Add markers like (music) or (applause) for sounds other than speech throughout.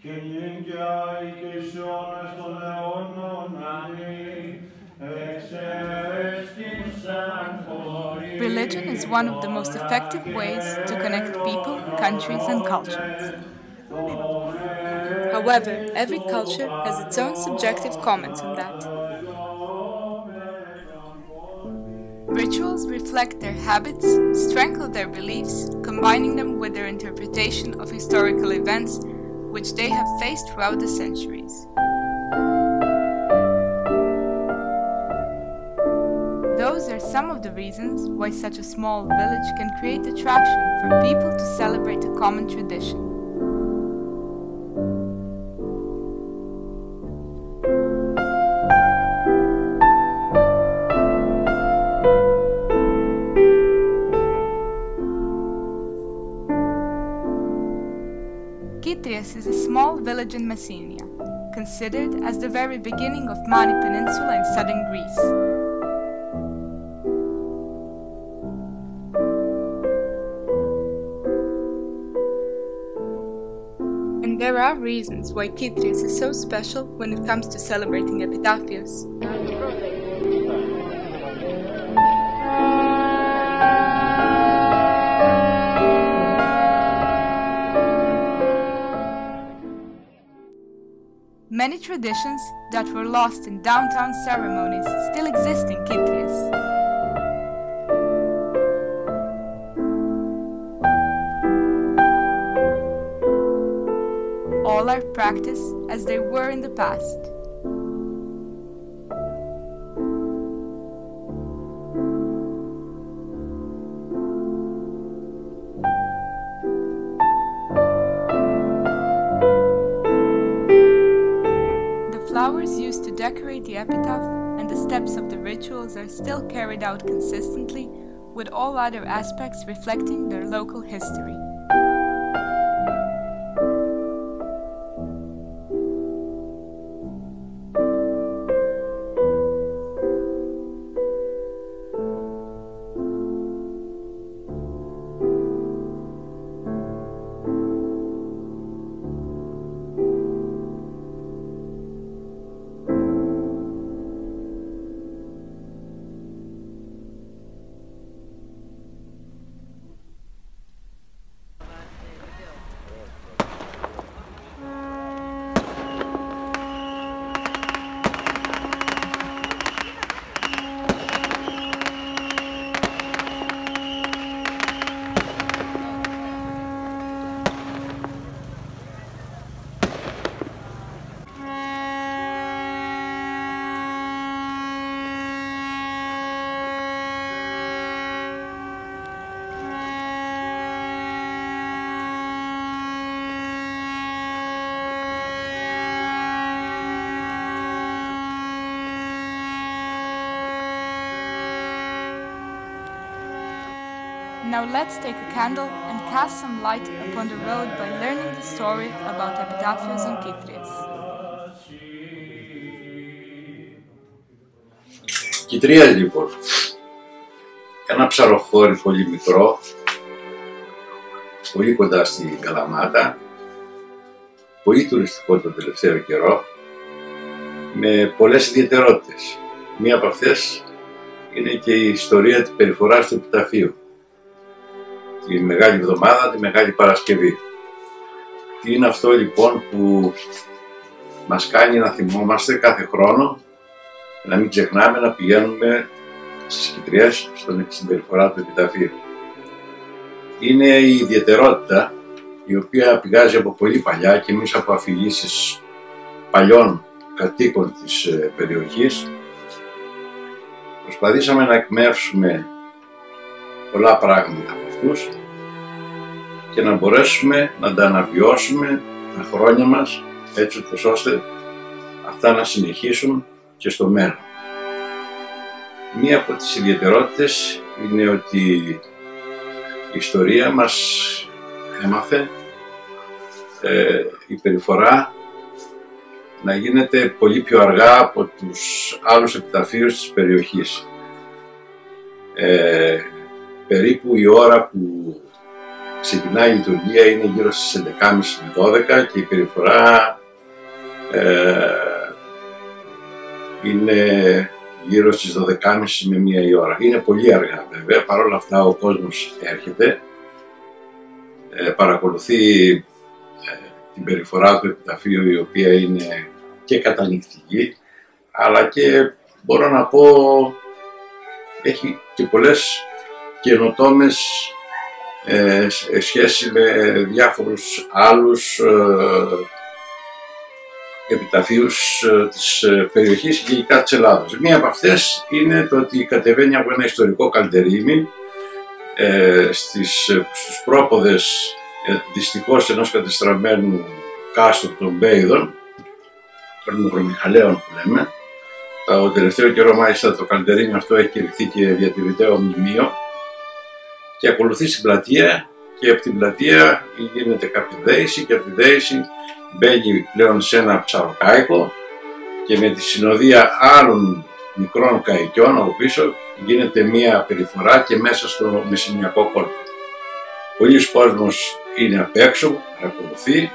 και νυν και άη και εις αιώνας των αιώνων. Αμήν. Εξαίστησαν χωρίς Religion is one of the most effective ways to connect people, countries, and cultures. However, every culture has its own subjective comments on that. Rituals reflect their habits, strengthen their beliefs, combining them with their interpretation of historical events which they have faced throughout the centuries. Those are some of the reasons why such a small village can create attraction for people to celebrate a common tradition. Small village in Messenia, considered as the very beginning of Mani Peninsula in southern Greece. And there are reasons why Kytrias is so special when it comes to celebrating epitaphios. Many traditions that were lost in downtown ceremonies still exist in Kytrias. All are practiced as they were in the past. Flowers used to decorate the epitaph and the steps of the rituals are still carried out consistently, with all other aspects reflecting their local history. Now let's take a candle and cast some light upon the road by learning the story about Epitaphios on Kytrias. Κιτρία λοιπόν. Ένα ψαροχώρι πολύ μικρό, πολύ κοντά στην Καλαμάτα, πολύ τουριστικό τον τελευταίο καιρό, με πολλές ιδιαιτερότητες. Μία από αυτές είναι και η ιστορία της περιφοράς του επιταφείου. Τη Μεγάλη Εβδομάδα, τη Μεγάλη Παρασκευή. Τι είναι αυτό λοιπόν που μας κάνει να θυμόμαστε κάθε χρόνο να μην ξεχνάμε να πηγαίνουμε στις Κιτριές στον, στην περιφορά του επιταφείου. Είναι η ιδιαιτερότητα η οποία πηγάζει από πολύ παλιά και εμείς από αφηγήσεις παλιών κατοίκων της ε, περιοχής προσπαθήσαμε να εκμεύσουμε πολλά πράγματα από αυτούς και να μπορέσουμε να τα αναβιώσουμε τα χρόνια μας έτσι ώστε αυτά να συνεχίσουν και στο μέλλον. Μία από τις ιδιαιτερότητες είναι ότι η ιστορία μας έμαθε ε, η περιφορά να γίνεται πολύ πιο αργά από τους άλλους επιταφείους της περιοχής. Ε, περίπου η ώρα που ξεκινάει η λειτουργία είναι γύρω στις 11.30 με 12 και η περιφορά ε, είναι γύρω στις 12.30 με 1 η ώρα. Είναι πολύ αργά βέβαια, παρόλα αυτά ο κόσμος έρχεται, ε, παρακολουθεί ε, την περιφορά του επιταφείου η οποία είναι και καταληκτική, αλλά και μπορώ να πω έχει και πολλές καινοτόμες ε, σχέση με διάφορους άλλους ε, επιταφείους ε, της ε, περιοχής και γενικά της Ελλάδος. Μία από αυτές είναι το ότι κατεβαίνει από ένα ιστορικό καλτερίμι ε, στις, ε, στους πρόποδες ε, δυστυχώς ενός κατεστραμμένου κάστρου των Μπέιδων, των Ευρωμιχαλαίων που λέμε. Το τελευταίο καιρό μάλιστα το καλτερίμι αυτό έχει κηρυχθεί και διατηρηταίο μνημείο και ακολουθεί στην πλατεία και από την πλατεία γίνεται κάποια δέηση και από τη δέηση μπαίνει πλέον σε ένα ψαροκάικο και με τη συνοδεία άλλων μικρών καϊκιών από πίσω γίνεται μία περιφορά και μέσα στο μεσημιακό κόλπο. Πολλοί κόσμος είναι απ' έξω, ακολουθεί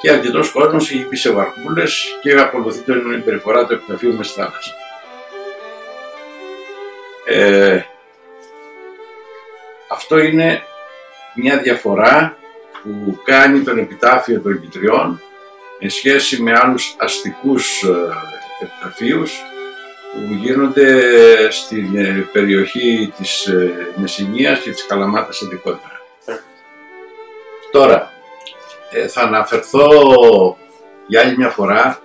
και αρκετός κόσμος έχει μπει σε βαρκούλες και ακολουθεί την περιφορά του επιταφείου μες στη θάλασσα. Ε, αυτό είναι μια διαφορά που κάνει τον επιτάφιο των Κιτριών εν σχέση με άλλους αστικούς ε, επιταφείους που γίνονται στην ε, περιοχή της ε, Μεσσηνίας και της Καλαμάτας ειδικότερα. Τώρα, θα αναφερθώ για άλλη μια φορά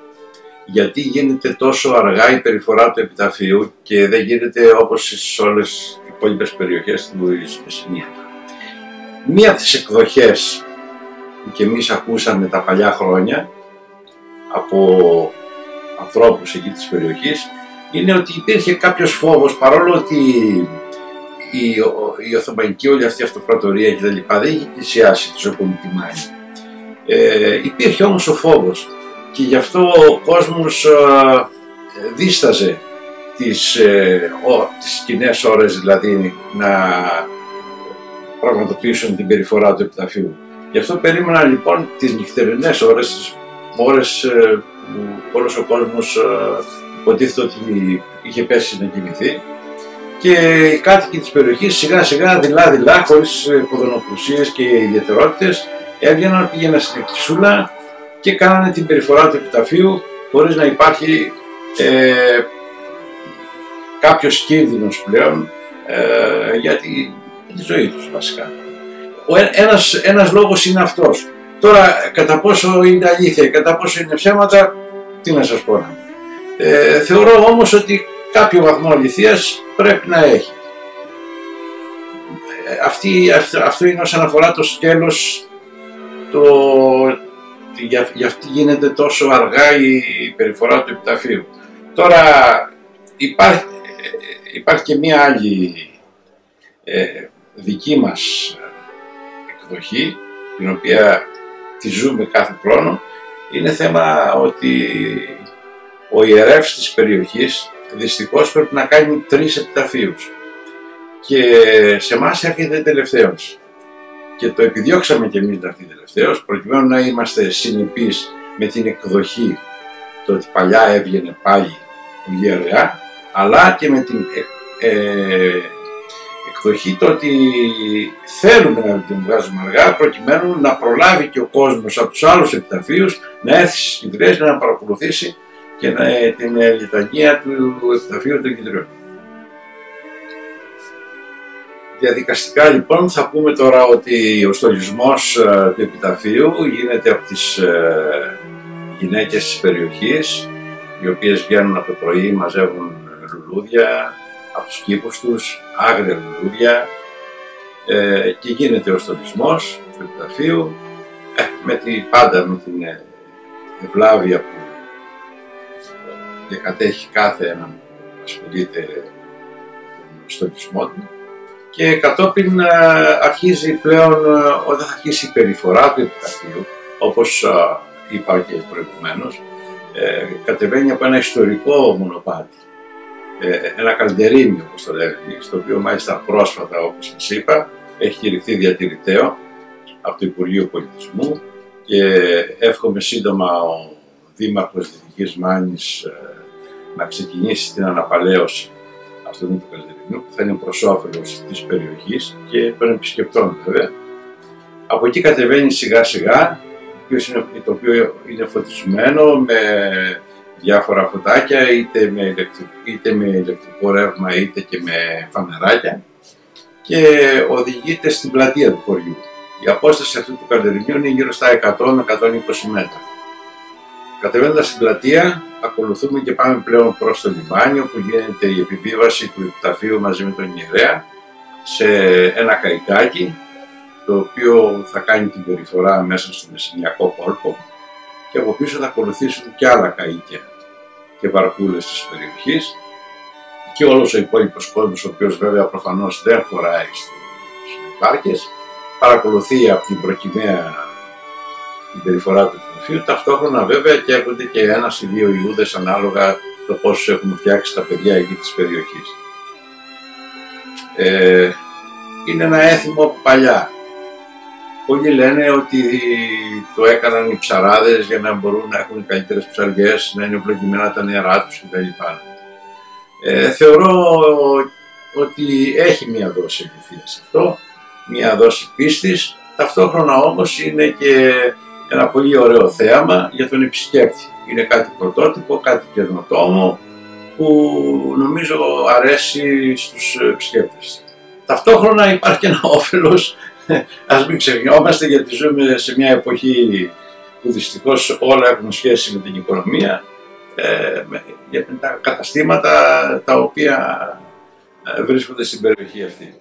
γιατί γίνεται τόσο αργά η περιφορά του επιταφείου και δεν γίνεται όπως σε όλες οι υπόλοιπες περιοχές του Μεσσηνίας. Μία από τις εκδοχές που και εμείς ακούσαμε τα παλιά χρόνια από ανθρώπους εκεί της περιοχής είναι ότι υπήρχε κάποιος φόβος παρόλο ότι η, η Οθωμανική όλη αυτή η αυτοκρατορία και τα λοιπά δεν είχε πλησιάσει τη Ζωκομιτημάνη. Ε, υπήρχε όμως ο φόβος και γι' αυτό ο κόσμος ε, δίσταζε τις, ε, ο, τις κοινές ώρες δηλαδή να πραγματοποιήσουν την περιφορά του επιταφείου. Γι' αυτό περίμενα λοιπόν τις νυχτερινές ώρες, τις ώρες ε, που όλος ο κόσμος ε, υποτίθεται ότι είχε πέσει να κοιμηθεί και οι κάτοικοι της περιοχής σιγά σιγά δειλά δειλά χωρίς κοδονοπουσίες και ιδιαιτερότητες έβγαιναν, πήγαιναν στην εκτισούλα και κάνανε την περιφορά του επιταφείου χωρίς να υπάρχει ε, κάποιος κίνδυνος πλέον ε, για, τη, για τη ζωή τους βασικά. Ο, ένας, ένας λόγος είναι αυτός. Τώρα κατά πόσο είναι αλήθεια, κατά πόσο είναι ψέματα, τι να σας πω. Ε, θεωρώ όμως ότι κάποιο βαθμό αληθείας πρέπει να έχει. Ε, αυτή, αυτό, αυτό είναι όσον αφορά το σκέλος το, για, για αυτή γίνεται τόσο αργά η περιφορά του επιταφείου. Τώρα υπάρχει, υπάρχει και μία άλλη ε, δική μας εκδοχή, την οποία τη ζούμε κάθε χρόνο, είναι θέμα ότι ο ιερεύς της περιοχής δυστυχώς πρέπει να κάνει τρεις επιταφείους και σε εμάς έρχεται τελευταίος. Και το επιδιώξαμε και εμείς να έρθει τελευταίος προκειμένου να είμαστε συνεπείς με την εκδοχή το ότι παλιά έβγαινε πάλι πολύ αργά αλλά και με την ε, ε, εκδοχή το ότι θέλουμε να την βγάζουμε αργά προκειμένου να προλάβει και ο κόσμος από τους άλλους επιταφείους να έρθει στις κεντρές να παρακολουθήσει και να, την λιτανία του επιταφείου των κεντρών. Διαδικαστικά λοιπόν θα πούμε τώρα ότι ο στολισμός ε, του επιταφείου γίνεται από τις ε, γυναίκες της περιοχής οι οποίες βγαίνουν από το πρωί, μαζεύουν λουλούδια από τους κήπους τους, άγρια λουλούδια ε, και γίνεται ο στολισμός του επιταφείου με τη, πάντα με την ευλάβεια που διακατέχει κάθε έναν που ασχολείται με τον στολισμό του. Και κατόπιν ε, αρχίζει πλέον, ε, όταν θα αρχίσει η περιφορά του επιταφείου, όπως ε, είπα και προηγουμένως, κατεβαίνει από ένα ιστορικό μονοπάτι, ένα καλντερίμιο όπως το λέγαμε, στο οποίο μάλιστα πρόσφατα όπως σας είπα έχει κηρυχθεί διατηρηταίο από το Υπουργείο Πολιτισμού και εύχομαι σύντομα ο Δήμαρχος Δυτικής Μάνης ε, να ξεκινήσει την αναπαλαίωση αυτού του καλλιτεχνικού που θα είναι προς όφελος της περιοχής και των επισκεπτών βέβαια. Από εκεί κατεβαίνει σιγά σιγά, το οποίο είναι φωτισμένο με διάφορα φωτάκια, είτε με, ηλεκτρικό, είτε με ηλεκτρικό ρεύμα είτε και με φανεράκια και οδηγείται στην πλατεία του χωριού. Η απόσταση αυτού του καλερινιού είναι γύρω στα 100 με 120 μέτρα. Κατεβαίνοντας στην πλατεία, ακολουθούμε και πάμε πλέον προς το λιμάνι, όπου γίνεται η επιβίβαση του επιταφείου μαζί με τον ιερέα σε ένα καϊκάκι, το οποίο θα κάνει την περιφορά μέσα στο μεσηνιακό κόλπο και από πίσω θα ακολουθήσουν και άλλα καΐκια και βαρκούλες της περιοχής και όλος ο υπόλοιπος κόσμος, ο οποίος βέβαια προφανώς δεν χωράει στις βάρκες, παρακολουθεί από την προκυμαία την περιφορά του γραφείου, ταυτόχρονα βέβαια και έρχονται και ένας ή δύο Ιούδες ανάλογα το πόσους έχουν φτιάξει τα παιδιά εκεί της περιοχής. Ε, είναι ένα έθιμο από παλιά. Πολλοί λένε ότι το έκαναν οι ψαράδες για να μπορούν να έχουν καλύτερες ψαριές, να είναι ευλογημένα τα νερά τους κτλ. Ε, θεωρώ ότι έχει μία δόση ελευθερία σε αυτό, μία δόση πίστης, ταυτόχρονα όμως είναι και ένα πολύ ωραίο θέαμα για τον επισκέπτη. Είναι κάτι πρωτότυπο, κάτι καινοτόμο που νομίζω αρέσει στους επισκέπτες. Ταυτόχρονα υπάρχει και ένα όφελος, (laughs) ας μην ξεχνιόμαστε γιατί ζούμε σε μια εποχή που δυστυχώς όλα έχουν σχέση με την οικονομία, ε, για τα καταστήματα τα οποία ε, βρίσκονται στην περιοχή αυτή.